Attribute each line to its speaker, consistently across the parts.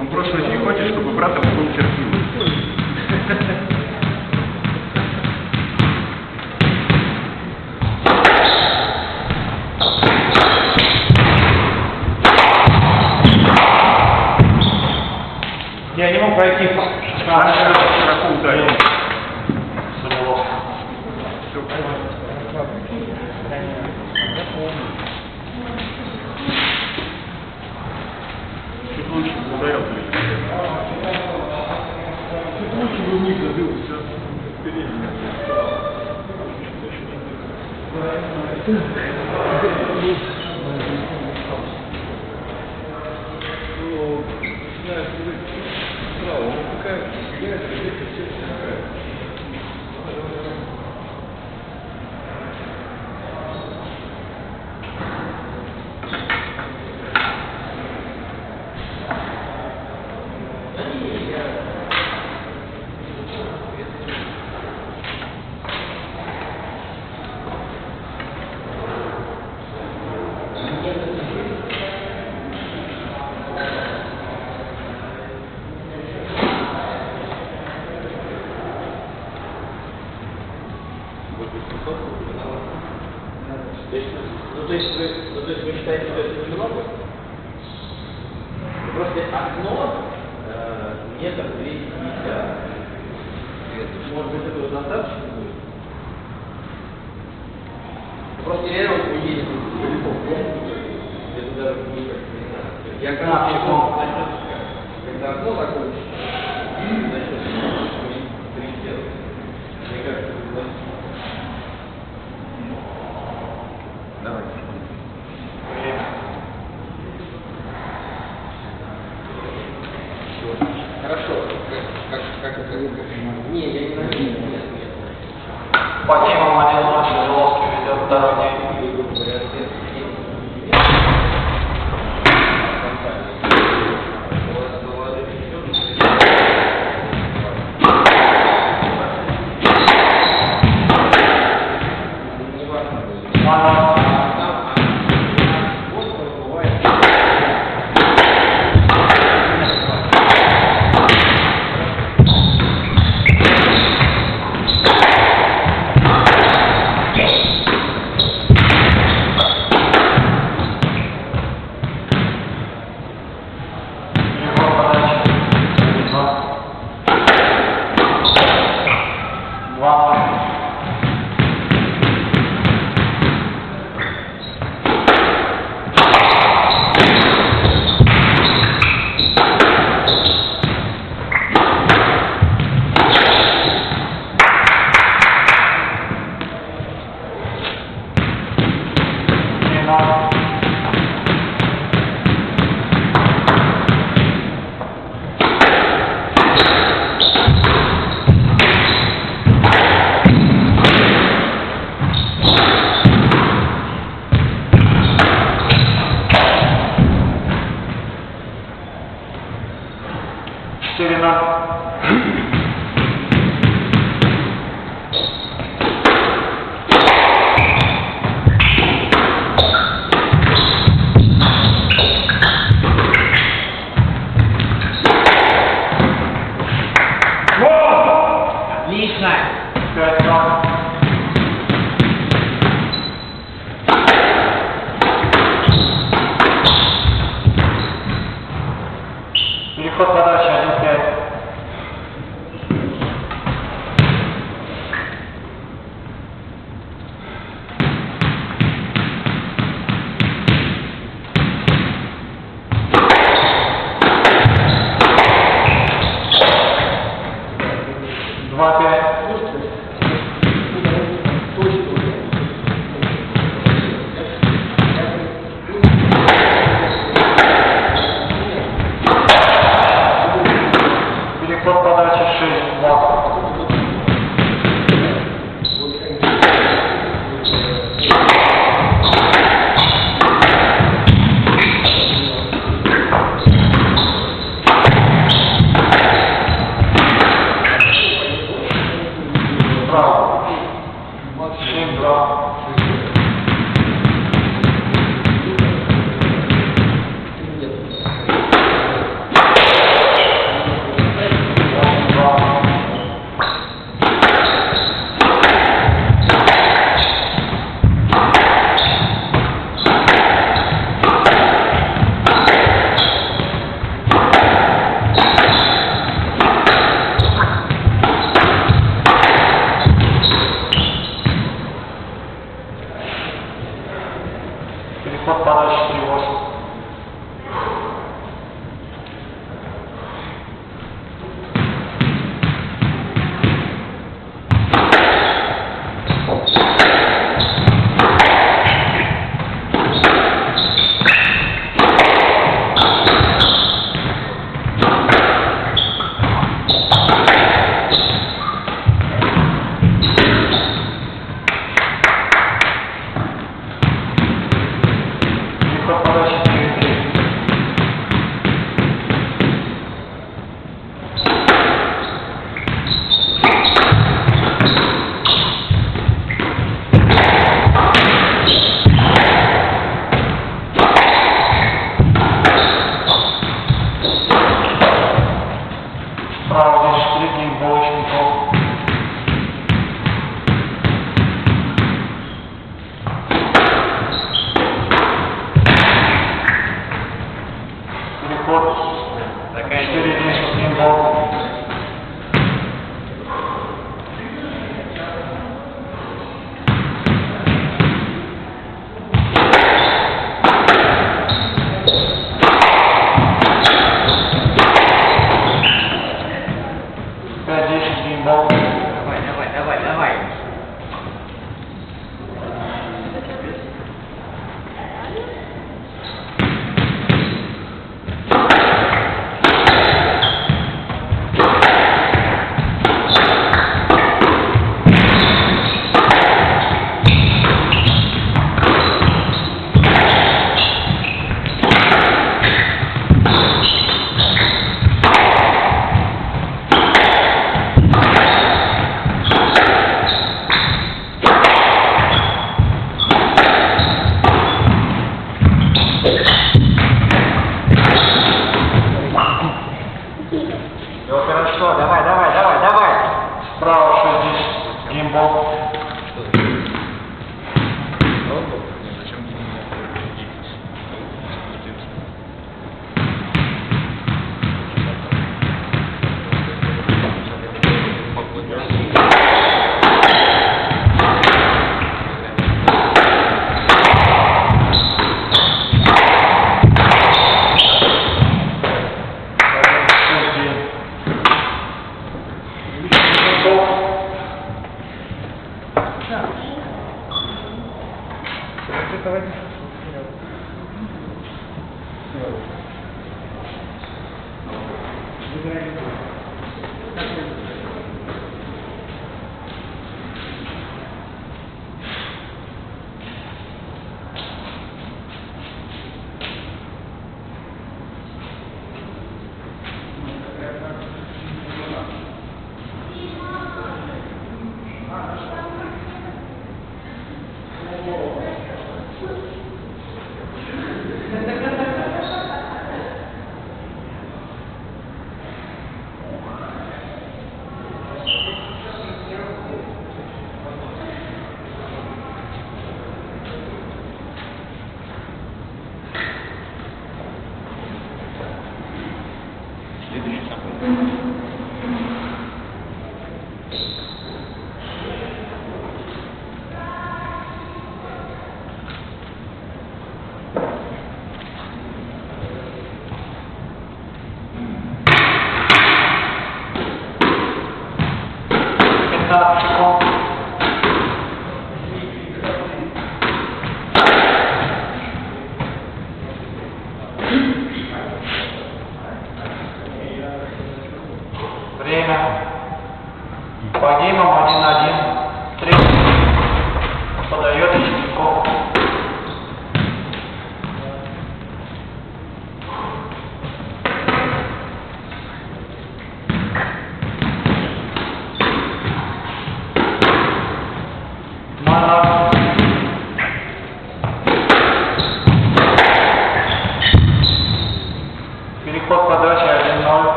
Speaker 1: Он просто очень хочет, чтобы брат ему был терпимый.
Speaker 2: Ну, то есть вы, ну, то есть вы считаете, что это немного? Просто окно э, метр двести пятьдесят. Может быть, этого достаточно будет? Просто реально едете далеко в комнату, где-то даже будет как не знаю. Я когда окно. Когда окно закончится, начнет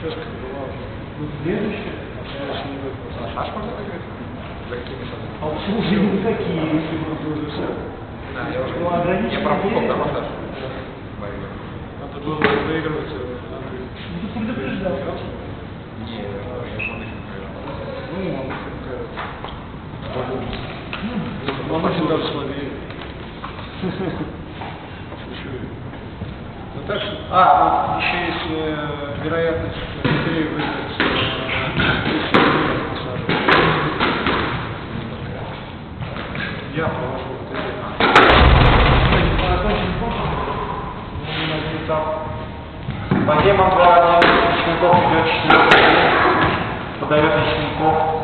Speaker 3: Ну.
Speaker 4: А? За какими шагами?
Speaker 3: А обслуживание какие, если вы?
Speaker 4: Да, я уже Я про футбол, да, массаж?
Speaker 5: Надо было заигрывать. э,
Speaker 3: Ну, ты предупреждал.
Speaker 4: Не, я могу
Speaker 5: Ну, он. Ну, она всегда. Ну так что, а, еще есть вероятность быстрее выиграть. э. Я провожу вот эти.
Speaker 2: По темам 2-1, Мичкинков идет день, подает Мичкинков.